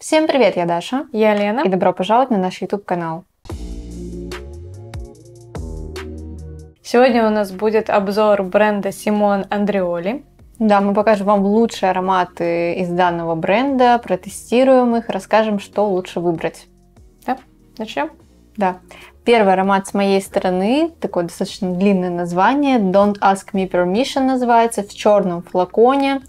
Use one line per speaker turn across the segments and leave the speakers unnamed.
Всем привет, я Даша.
Я Лена.
И добро пожаловать на наш YouTube-канал.
Сегодня у нас будет обзор бренда Симон Андреоли.
Да, мы покажем вам лучшие ароматы из данного бренда, протестируем их, расскажем, что лучше выбрать.
Да, начнем?
Да. Первый аромат с моей стороны, такое достаточно длинное название, Don't Ask Me Permission называется, в черном флаконе.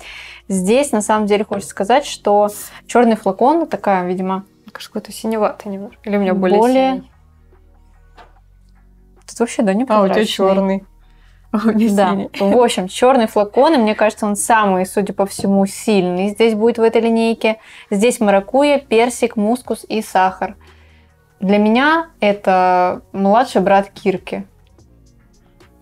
Здесь, на самом деле, хочется сказать, что черный флакон такая, видимо...
Кажется, какой-то синеватый немножко. Или у меня более,
более...
синий?
Тут вообще, да, не
А, у тебя черный. А у меня
Да.
синий.
В общем, черный флакон, и мне кажется, он самый, судя по всему, сильный здесь будет в этой линейке. Здесь маракуйя, персик, мускус и сахар. Для меня это младший брат Кирки.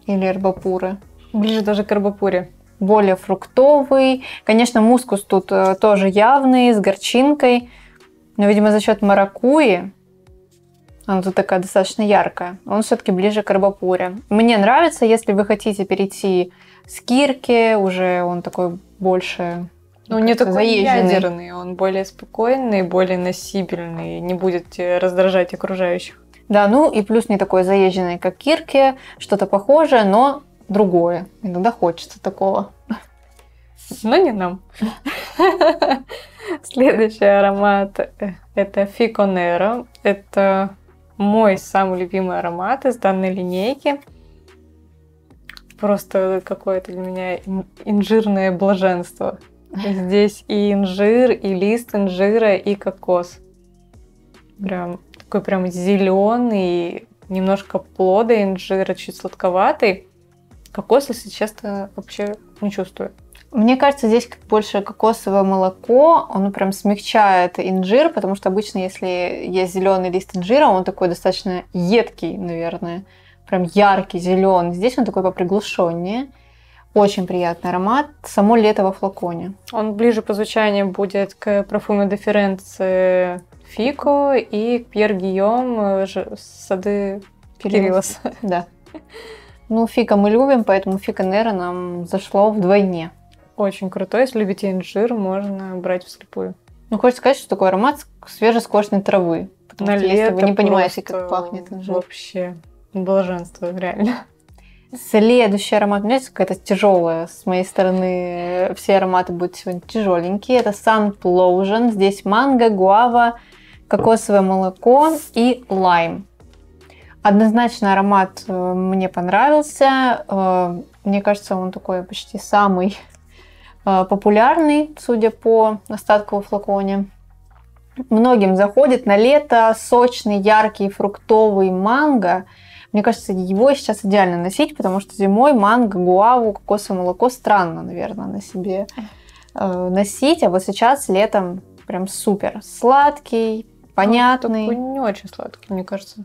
Или эрбапуры.
Ближе даже к арбапуре.
Более фруктовый. Конечно, мускус тут э, тоже явный, с горчинкой. Но, видимо, за счет маракуйи, она тут такая достаточно яркая, он все-таки ближе к арбапуре. Мне нравится, если вы хотите перейти с кирки, уже он такой больше
Ну, не такой
заезженный.
ядерный, он более спокойный, более носибельный, не будет раздражать окружающих.
Да, ну и плюс не такой заезженный, как кирки, что-то похожее, но другое. Иногда хочется такого.
Но не нам. Следующий аромат э, это Nero. Это мой самый любимый аромат из данной линейки. Просто какое-то для меня ин- инжирное блаженство. Здесь и инжир, и лист инжира, и кокос. Прям такой прям зеленый, немножко плода инжира, чуть сладковатый. Кокос, если честно, вообще не чувствую.
Мне кажется, здесь больше кокосовое молоко, оно прям смягчает инжир, потому что обычно, если есть зеленый лист инжира, он такой достаточно едкий, наверное, прям яркий, зеленый. Здесь он такой поприглушеннее. Очень приятный аромат. Само лето во флаконе.
Он ближе по звучанию будет к парфюме де Ференце Фико и к Пьер Гийом э, Сады Кириллос.
Да. Ну, фика мы любим, поэтому фика Нера нам зашло вдвойне.
Очень крутой. Если любите инжир, можно брать вслепую.
Ну, хочется сказать, что такой аромат свежескошенной травы. Потому что если вы не понимаете, как пахнет инжир.
Вообще блаженство, реально.
Следующий аромат, знаете, какая-то тяжелая с моей стороны. Все ароматы будут сегодня тяжеленькие. Это Sunplosion. Здесь манго, гуава, кокосовое молоко и лайм. Однозначно аромат э, мне понравился. Э, Мне кажется, он такой почти самый э, популярный, судя по остатку во флаконе. Многим заходит на лето сочный, яркий, фруктовый манго. Мне кажется, его сейчас идеально носить, потому что зимой манго, гуаву, кокосовое молоко странно, наверное, на себе носить. А вот сейчас летом прям супер. Сладкий, понятный.
Такой не очень сладкий, мне кажется.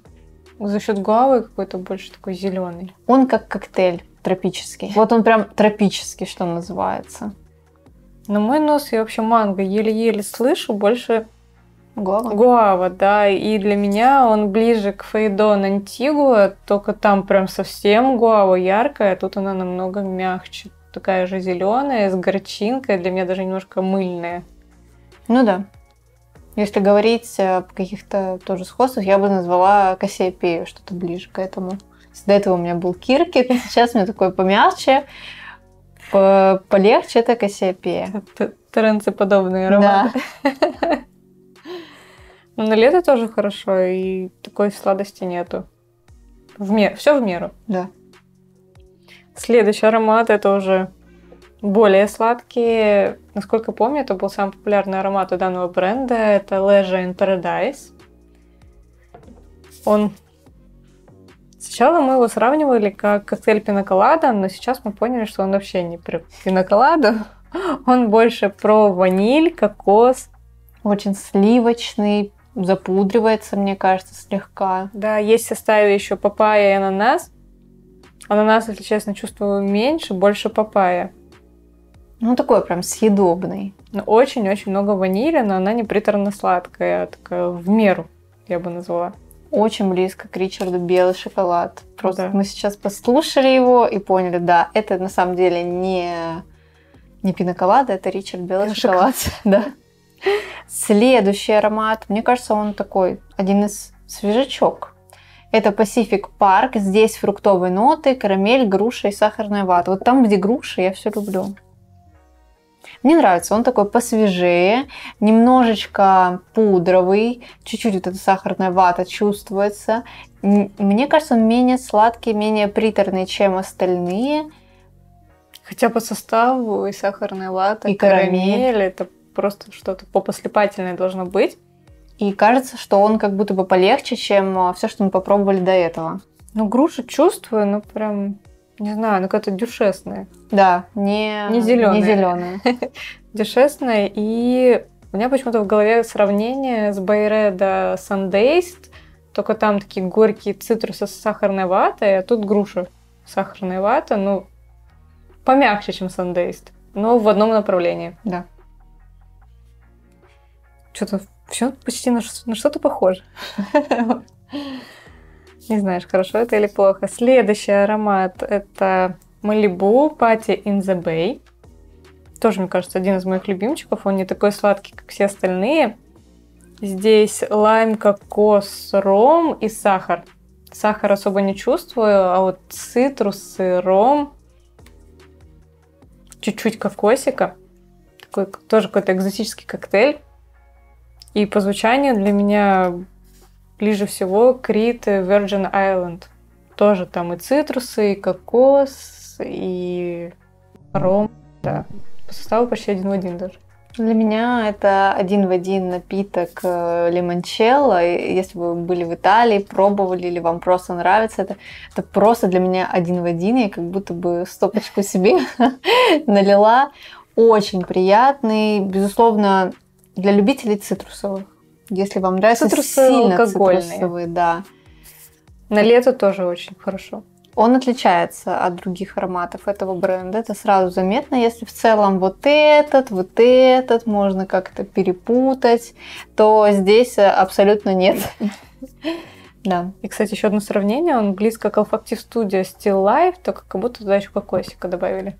За счет гуавы какой-то больше такой зеленый.
Он как коктейль тропический. Вот он прям тропический, что называется.
На мой нос я вообще манго еле-еле слышу, больше
Гуава.
Гуава, да, и для меня он ближе к Фейдон Антигуа, только там прям совсем гуава яркая, а тут она намного мягче. Такая же зеленая, с горчинкой, для меня даже немножко мыльная.
Ну да. Если говорить о каких-то тоже сходствах, я бы назвала Кассиопею, что-то ближе к этому. До этого у меня был Киркит, сейчас у меня такой помягче, по- полегче это Кассиопея.
Т- Тренцеподобный аромат.
Да.
Но на лето тоже хорошо, и такой сладости нету. В меру, все в меру.
Да.
Следующий аромат это уже более сладкие. Насколько помню, это был самый популярный аромат у данного бренда. Это Leisure in Paradise. Он... Сначала мы его сравнивали как коктейль пиноколада, но сейчас мы поняли, что он вообще не про пиноколаду. Он больше про ваниль, кокос.
Очень сливочный, запудривается, мне кажется, слегка.
Да, есть в составе еще папайя и ананас. Ананас, если честно, чувствую меньше, больше папайя.
Ну, такой прям съедобный.
Но Очень-очень много ванили, но она не приторно-сладкая, а такая в меру, я бы назвала.
Очень близко к Ричарду белый шоколад. Просто
Да.
мы сейчас послушали его и поняли, да, это на самом деле не, не пиноколада, это Ричард белый
Белый
шоколад. Да. Следующий аромат, мне кажется, он такой, один из свежачок. Это Pacific Park. Здесь фруктовые ноты, карамель, груша и сахарная вата. Вот там, где груша, я все люблю. Мне нравится, он такой посвежее, немножечко пудровый, чуть-чуть вот эта сахарная вата чувствуется. Мне кажется, он менее сладкий, менее приторный, чем остальные.
Хотя по составу и сахарная вата,
И
карамель,
карамель.
это просто что-то попослепательное должно быть.
И кажется, что он как будто бы полегче, чем все, что мы попробовали до этого.
Ну, грушу чувствую, ну прям, не знаю, ну какая-то дюшесная.
Да, не,
Не зелёная.
Не зеленая.
Дюшесная, и у меня почему-то в голове сравнение с Byredo Sundazed, только там такие горькие цитрусы с сахарной ватой, а тут груша сахарная вата, ну, помягче, чем Sundazed, но в одном направлении.
Да.
Что-то все почти на, на что-то похоже. Не знаешь, хорошо это или плохо. Следующий аромат это Malibu Party in the Bay. Тоже, мне кажется, один из моих любимчиков. Он не такой сладкий, как все остальные. Здесь лайм, кокос, ром и сахар. Сахар особо не чувствую, а вот цитрусы, ром, чуть-чуть кокосика. Такой тоже какой-то экзотический коктейль. И по звучанию для меня ближе всего Крит Virgin Island. Тоже там и цитрусы, и кокос, и ром. Да. По составу почти один в один даже.
Для меня это один в один напиток э, лимончелло. Если вы были в Италии, пробовали или вам просто нравится, это, это просто для меня один в один. Я как будто бы стопочку себе налила. Очень приятный. Безусловно, для любителей цитрусовых. Если вам нравится
Цитрусы
сильно
алкогольные.
цитрусовые, да.
На лето тоже очень хорошо.
Он отличается от других ароматов этого бренда. Это сразу заметно. Если в целом вот этот, вот этот можно как-то перепутать, то здесь э, абсолютно нет. Да.
И, кстати, еще одно сравнение. Он близко к Olfactive Studio Still Life, только как будто туда еще кокосика добавили.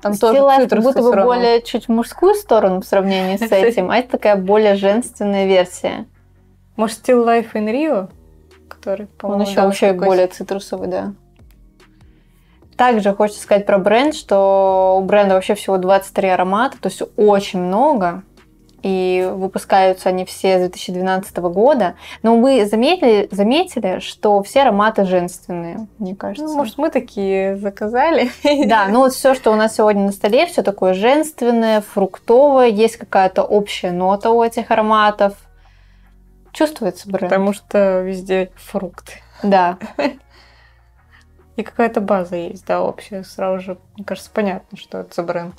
Там тоже
Still Life как будто бы
с ромом.
более чуть в мужскую сторону в сравнении с этим, а это такая более женственная версия.
Может, Still Life in Rio? Который,
Он
по-моему,
еще
да,
вообще
кокосик.
более цитрусовый, да. Также хочется сказать про бренд, что у бренда вообще всего 23 аромата, то есть очень много. И выпускаются они все с 2012 года. Но вы заметили, заметили, что все ароматы женственные, мне кажется.
Ну, может, мы такие заказали?
Да, ну вот все, что у нас сегодня на столе, все такое женственное, фруктовое, есть какая-то общая нота у этих ароматов. Чувствуется бренд.
Потому что везде фрукты.
Да.
И какая-то база есть, да, общая. Сразу же, мне кажется, понятно, что это за бренд.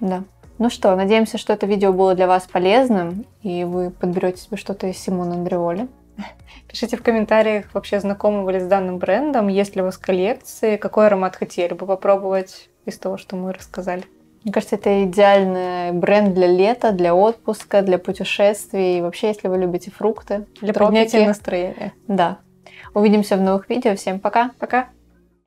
Да. Ну что, надеемся, что это видео было для вас полезным, и вы подберете себе что-то из Симона Андреоли.
Пишите в комментариях, вообще знакомы вы ли с данным брендом, есть ли у вас коллекции, какой аромат хотели бы попробовать из того, что мы рассказали.
Мне кажется, это идеальный бренд для лета, для отпуска, для путешествий, и вообще, если вы любите фрукты.
Для
тропики.
поднятия настроения.
Да. Увидимся в новых видео. Всем пока!
Пока!